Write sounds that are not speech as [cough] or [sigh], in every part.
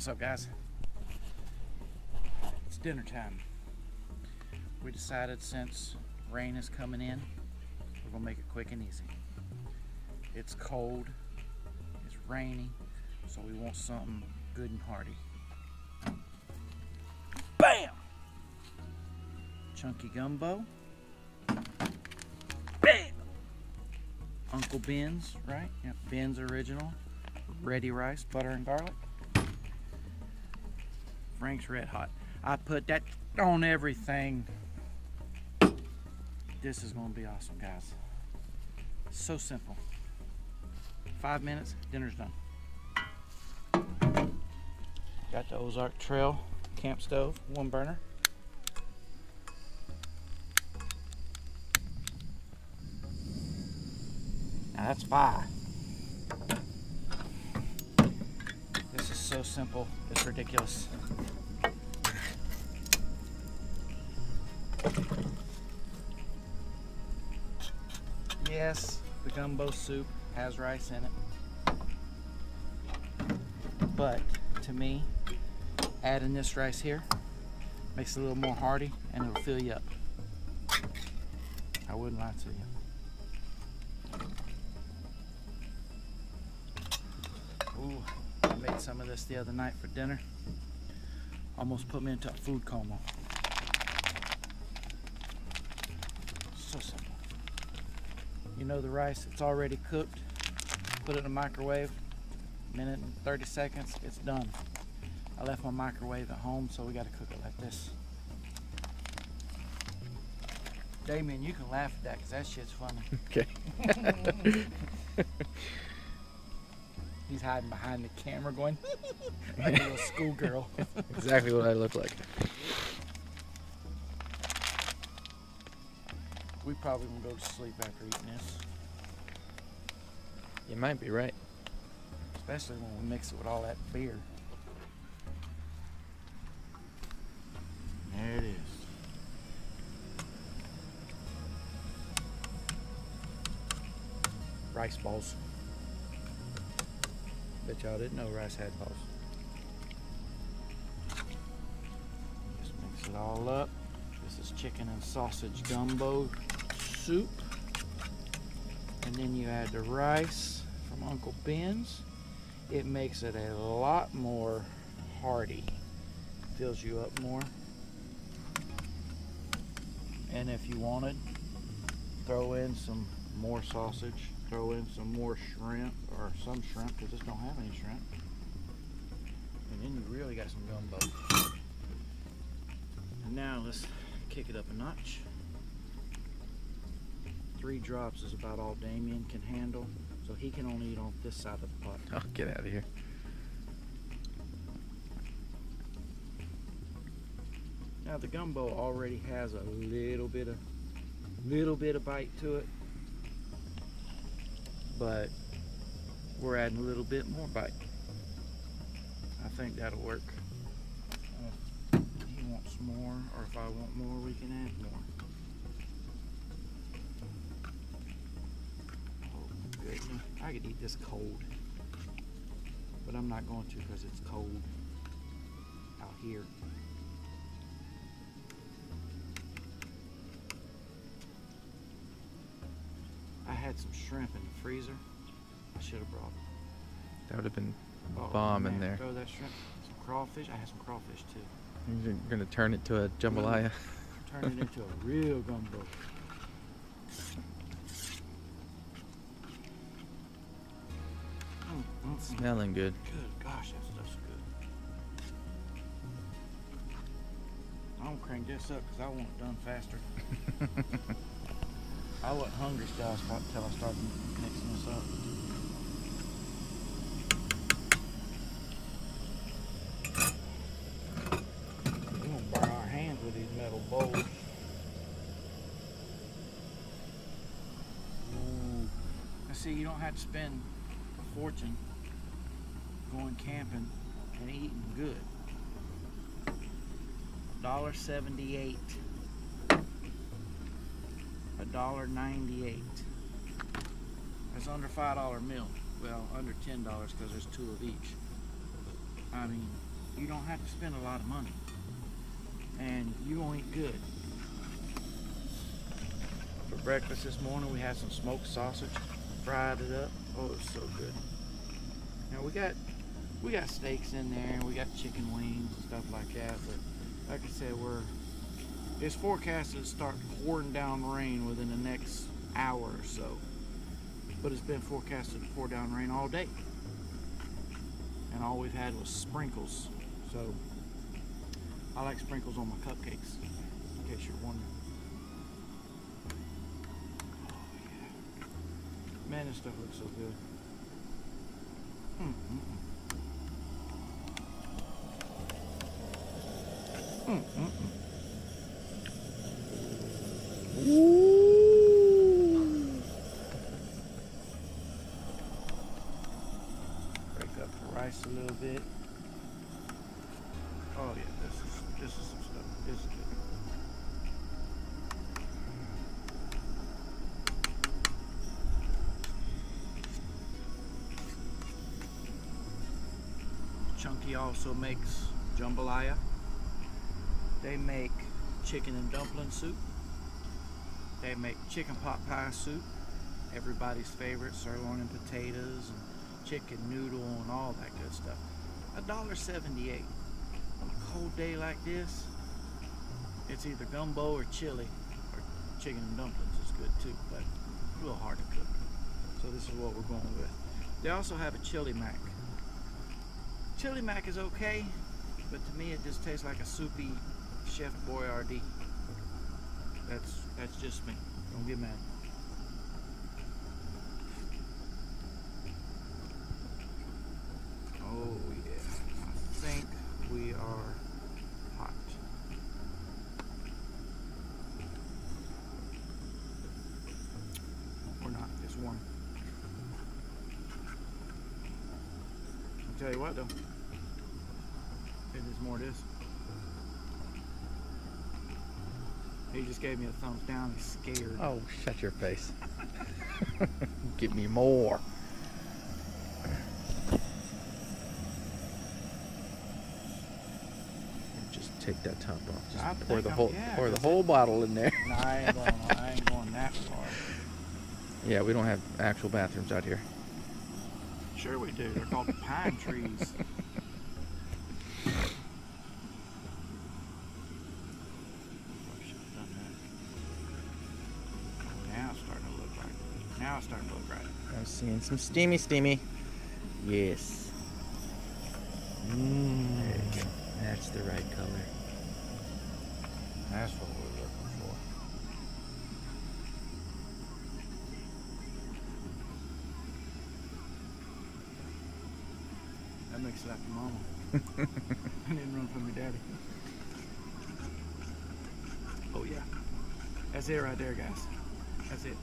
What's up, guys? It's dinner time. We decided since rain is coming in, we're gonna make it quick and easy. It's cold, it's rainy, so we want something good and hearty. Bam! Chunky gumbo. Bam! Uncle Ben's, right? Yep, Ben's original. Ready rice, butter and garlic. Frank's Red Hot. I put that on everything. This is gonna be awesome, guys. So simple. Five minutes, dinner's done. Got the Ozark Trail camp stove, one burner. Now that's five. This is so simple, it's ridiculous. Yes, the gumbo soup has rice in it. But to me, adding this rice here makes it a little more hearty and it'll fill you up. I wouldn't lie to you. Ooh, I made some of this the other night for dinner. Almost put me into a food coma. So simple. You know the rice, it's already cooked. Put it in the microwave, minute and 30 seconds, it's done. I left my microwave at home, so we gotta cook it like this. Damien, you can laugh at that because that shit's funny. [laughs] Okay. [laughs] He's hiding behind the camera going [laughs] like a little schoolgirl. exactly what I look like. We probably gonna go to sleep after eating this, You might be right. especially when we mix it with all that beer. There it is. Rice balls. Bet y'all didn't know rice had balls. Just mix it all up. This is chicken and sausage gumbo soup. And then you add the rice from Uncle Ben's. It makes it a lot more hearty. Fills you up more. And if you wanted, throw in some more sausage, throw in some more shrimp, or some shrimp, because this don't have any shrimp. And then you really got some gumbo. And now let's kick it up a notch. Three drops is about all Damien can handle, so he can only eat on this side of the pot. Oh, get out of here. Now the gumbo already has a little bit of little bit of bite to it. But we're adding a little bit more bite. I think that'll work. If he wants more or if I want more we can add more. I could eat this cold. But I'm not going to because it's cold out here. I had some shrimp in the freezer. I should have brought That would have been oh, bomb in there. Throw that shrimp. Some crawfish. I had some crawfish too. You're gonna turn it to a jambalaya. Turn it into a real gumbo. Mm. Smelling good. Good gosh, that stuff's good. I'm gonna crank this up because I want it done faster. [laughs] I wasn't hungry still until I started mixing this up. We're gonna burn our hands with these metal bowls. Ooh. Now see, you don't have to spend a fortune going camping and eating good. Dollar seventy-eight. A dollar ninety-eight. That's under five dollar meal. Well, under ten dollars because there's two of each. I mean, you don't have to spend a lot of money. And you gonna eat good. For breakfast this morning, we had some smoked sausage, fried it up. Oh, it's so good. Now we got we got steaks in there, and we got chicken wings and stuff like that. But like I said, we're it's forecasted to start pouring down rain within the next hour or so. But it's been forecasted to pour down rain all day. And all we've had was sprinkles. So I like sprinkles on my cupcakes, in case you're wondering. Man, this stuff looks so good. Mm, mm, Break up the rice a little bit. Oh yeah, this is this is some stuff. This is good. Chunky also makes jambalaya. They make chicken and dumpling soup. They make chicken pot pie soup, everybody's favorite, sirloin and potatoes, and chicken noodle, and all that good stuff. A dollar seventy-eight. On a cold day like this, it's either gumbo or chili, or chicken and dumplings is good too, but a little hard to cook. So this is what we're going with. They also have a chili mac. Chili mac is okay, but to me it just tastes like a soupy Chef Boyardee. That's that's just me. Don't get mad. Oh yeah. I think we are hot. We're not. It's warm. I'll tell you what though. It is more this. He just gave me a thumbs down. He's scared. Oh, shut your face. [laughs] Give me more. Just take that top off. Just I pour the I'm- whole yeah, pour the whole bottle in there. No, I ain't going. I ain't going that far. Yeah, we don't have actual bathrooms out here. Sure we do. They're called pine trees. [laughs] Probably should have done that. Oh, Now it's starting to look right. Now it's starting to look right. I'm seeing some steamy, steamy. Yes. Mm. There you go. That's the right color. That's what we're looking for. That makes like mama. [laughs] I didn't run from your daddy. Oh yeah. That's it right there, guys. That's it.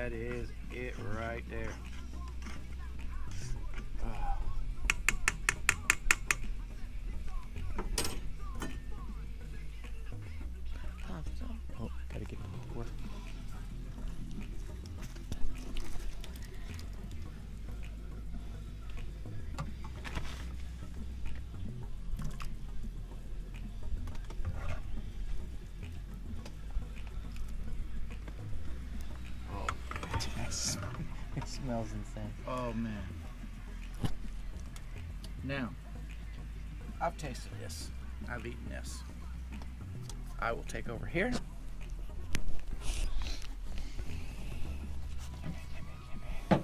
That is it right there. It smells insane. oh man. Now, I've tasted this. I've eaten this. I will take over here. Oh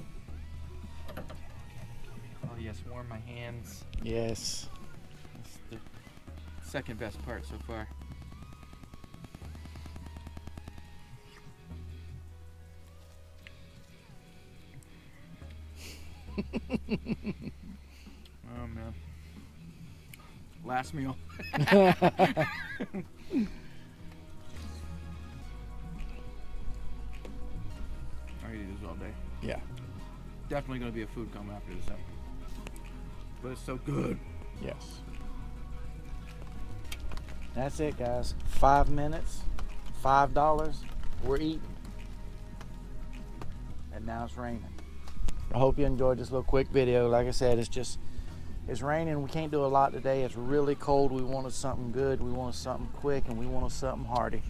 yes, warm my hands. Yes. That's the second best part so far. [laughs] oh man. Last meal. [laughs] I could eat this all day. Yeah. Definitely gonna be a food coma after this episode. But it's so good. Yes. That's it, guys. Five minutes, five dollars. We're eating. And now it's raining. I hope you enjoyed this little quick video. Like I said, it's just it's raining. We can't do a lot today. It's really cold. We wanted something good. We wanted something quick, and we wanted something hearty.